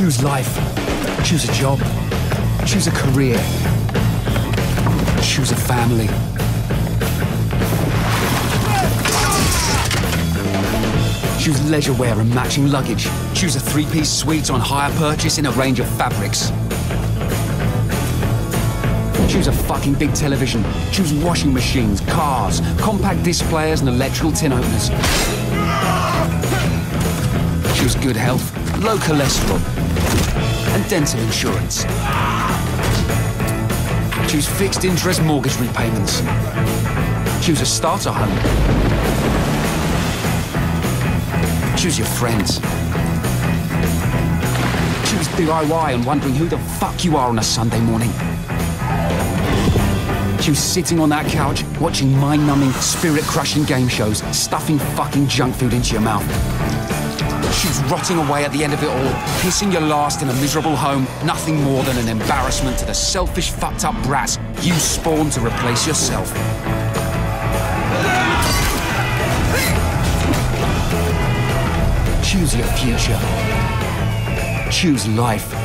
Choose life. Choose a job. Choose a career. Choose a family. Choose leisure wear and matching luggage. Choose a three-piece suite on hire purchase in a range of fabrics. Choose a fucking big television. Choose washing machines, cars, compact disc players and electrical tin openers. Choose good health, low cholesterol, and dental insurance. Choose fixed interest mortgage repayments. Choose a starter home. Choose your friends. Choose DIY and wondering who the fuck you are on a Sunday morning. Choose sitting on that couch, watching mind-numbing, spirit-crushing game shows, stuffing fucking junk food into your mouth. Choose rotting away at the end of it all, pissing your last in a miserable home, nothing more than an embarrassment to the selfish, fucked up brats you spawned to replace yourself. Choose your future. Choose life.